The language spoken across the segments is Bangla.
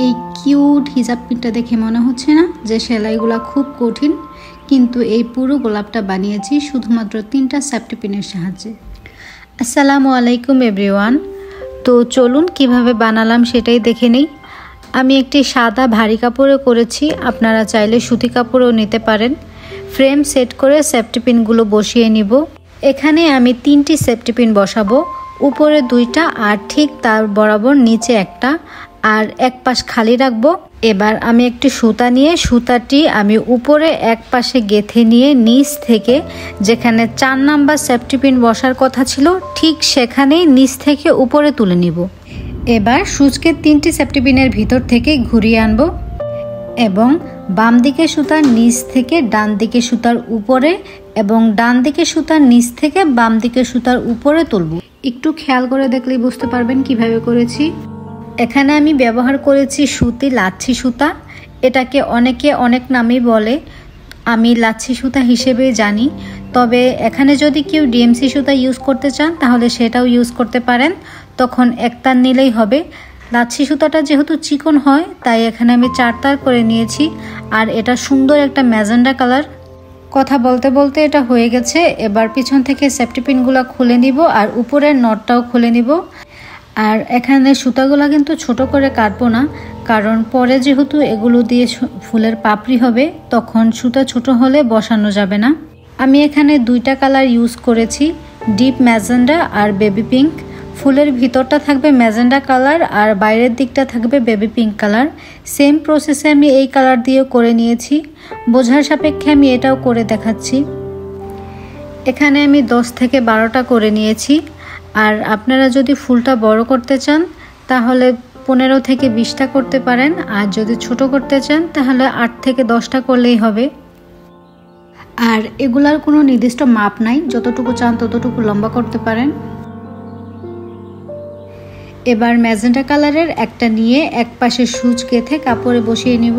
এই কিউট হিজাব পিনটা দেখে মনে হচ্ছে না যে সেলাইগুলো খুব কঠিন, কিন্তু এই পুরো গোলাপটা বানিয়েছি শুধুমাত্র তিনটা সেফটি পিনের সাহায্যে। আসসালামু আলাইকুম এভরিওয়ান। তো চলুন কীভাবে বানালাম সেটাই দেখে নিই। আমি একটি সাদা ভারী কাপড়ে করেছি, আপনারা চাইলে সুতি কাপড়ও নিতে পারেন। ফ্রেম সেট করে সেফটি পিনগুলো বসিয়ে নিব। এখানে আমি তিনটি সেফটি পিন বসাবো। উপরে দুইটা আর ঠিক তার বরাবর নিচে একটা। আর এক পাশ খালি রাখব। এবার আমি একটি সুতা নিয়ে সুতাটি আমি উপরে এক পাশে গেথে নিয়ে নিচ থেকে, যেখানে চার নাম্বার সেফটি পিন বসার কথা ছিল, ঠিক সেখানেই নিচ থেকে উপরে তুলে নিব। এবার সুচকে তিনটি সেফটি পিনের ভিতর থেকে ঘুরিয়ে আনব এবং বাম দিকে সুতার নিচ থেকে ডান দিকে সুতার উপরে এবং ডান দিকে সুতার নিচ থেকে বাম দিকে সুতার উপরে তুলব। একটু খেয়াল করে দেখলেই বুঝতে পারবেন কীভাবে করেছি। এখানে আমি ব্যবহার করেছি সুতি লাচ্ছি সুতা। এটাকে অনেকে অনেক নামেই বলে। আমি লাচ্ছি সুতা হিসেবে জানি। তবে এখানে যদি কেউ ডিএমসি সুতা ইউজ করতে চান, তাহলে সেটাও ইউজ করতে পারেন। তখন একতার নিলেই হবে। লাচ্ছি সুতাটা যেহেতু চিকন হয়, তাই এখানে আমি চার তার করে নিয়েছি। আর এটা সুন্দর একটা ম্যাজেন্ডা কালার। কথা বলতে বলতে এটা হয়ে গেছে। এবার পিছন থেকে সেফটি পিনগুলো খুলে নিব আর উপরের নটটাও খুলে নিব। আর এখানে সুতাগুলো কিন্তু ছোট করে কাটবো না, কারণ পরে যেহেতু এগুলো দিয়ে ফুলের পাপড়ি হবে, তখন সুতা ছোট হলে বসানো যাবে না। আমি এখানে দুইটা কালার ইউজ করেছি ডিপ ম্যাজেন্ডা আর বেবি পিঙ্ক ফুলের ভিতরটা থাকবে ম্যাজেন্ডা কালার আর বাইরের দিকটা থাকবে বেবি পিঙ্ক কালার। সেম প্রসেসে আমি এই কালার দিয়েও করে নিয়েছি। বোঝার সাপেক্ষে আমি এটাও করে দেখাচ্ছি। এখানে আমি দশ থেকে বারোটা করে নিয়েছি। আর আপনারা যদি ফুলটা বড় করতে চান, তাহলে পনেরো থেকে বিশটা করতে পারেন। আর যদি ছোট করতে চান, তাহলে আট থেকে দশটা করলেই হবে। আর এগুলার কোনো নির্দিষ্ট মাপ নাই। যতটুকু চান ততটুকু লম্বা করতে পারেন। এবার ম্যাজেন্টা কালারের একটা নিয়ে এক পাশে সুচ গেথে কাপড়ে বসিয়ে নিব।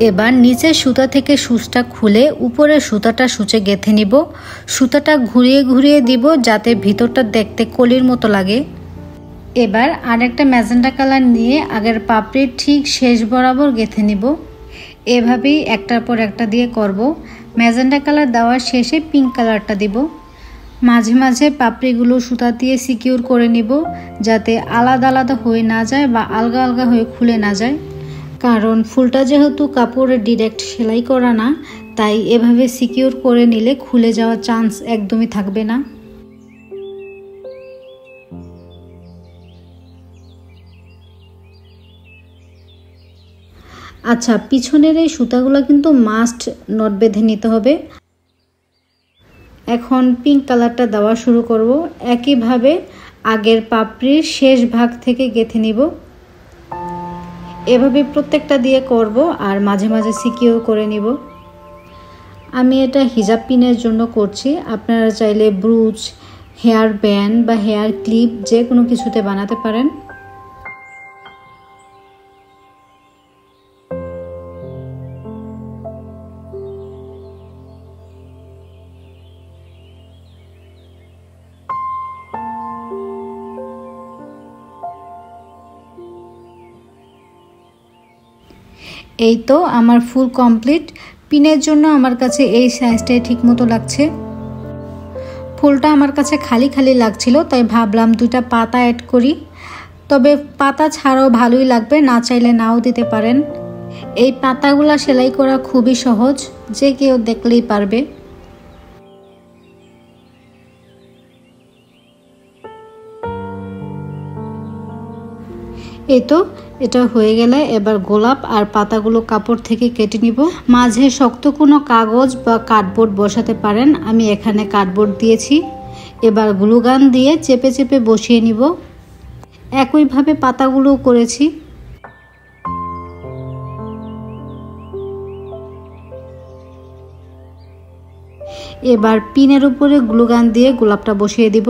এবার নিচের সুতা থেকে সুচটা খুলে উপরে সুতাটা সুচে গেথে নিব। সুতাটা ঘুরিয়ে ঘুরিয়ে দিব যাতে ভিতরটা দেখতে কলির মতো লাগে। এবার আরেকটা ম্যাজেন্টা কালার নিয়ে আগের পাপড়ির ঠিক শেষ বরাবর গেথে নিব। এভাবেই একটার পর একটা দিয়ে করব। ম্যাজেন্টা কালার দেওয়ার শেষে পিঙ্ক কালারটা দিব। মাঝে মাঝে পাপড়িগুলো সুতা দিয়ে সিকিউর করে নিব, যাতে আলাদা আলাদা হয়ে না যায় বা আলগা আলগা হয়ে খুলে না যায়। কারণ ফুলটা যেহেতু কাপড়ে ডিরেক্ট সেলাই করা না, তাই এভাবে সিকিউর করে নিলে খুলে যাওয়ার চান্স একদমই থাকবে না। আচ্ছা পিছনের এই সুতাগুলো কিন্তু মাস্ট নট বেঁধে নিতে হবে। এখন পিঙ্ক কালারটা দেওয়া শুরু করব। একইভাবে আগের পাপড়ির শেষ ভাগ থেকে গেথে নিব। এভাবে প্রত্যেকটা দিয়ে করব আর মাঝে মাঝে সিকিউর করে নিব। আমি এটা হিজাব পিনের জন্য করছি। আপনারা চাইলে ব্রুচ, হেয়ার ব্যান্ড বা হেয়ার ক্লিপ যে কোনো কিছুতে বানাতে পারেন। এই তো আমার ফুল কমপ্লিট পিনের জন্য আমার কাছে এই সাইজটাই ঠিক মতো লাগছে। ফুলটা আমার কাছে খালি খালি লাগছিল, তাই ভাবলাম দুইটা পাতা অ্যাড করি। তবে পাতা ছাড়াও ভালোই লাগবে, না চাইলে নাও দিতে পারেন। এই পাতাগুলা সেলাই করা খুবই সহজ, যে কেউ দেখলেই পারবে। এই তো, এটা হয়ে গেলে এবার গোলাপ আর পাতাগুলো কাপড় থেকে কেটে নিব। মাঝে শক্ত কোনো কাগজ বা কার্ডবোর্ড বসাতে পারেন, আমি এখানে কার্ডবোর্ড দিয়েছি। এবার গ্লুগান দিয়ে চেপে চেপে বসিয়ে নিব। একইভাবে পাতাগুলোও করেছি। এবার পিনের উপরে গ্লুগান দিয়ে গোলাপটা বসিয়ে দিব।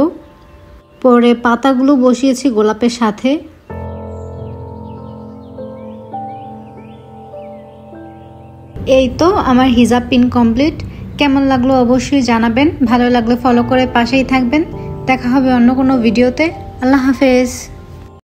পরে পাতাগুলো বসিয়েছি গোলাপের সাথে। এই তো আমার হিজাব পিন কমপ্লিট। কেমন লাগল অবশ্যই জানাবেন। ভালো লাগলে ফলো করে পাশেই থাকবেন। দেখা হবে অন্য কোনো ভিডিওতে আল্লাহ হাফেজ।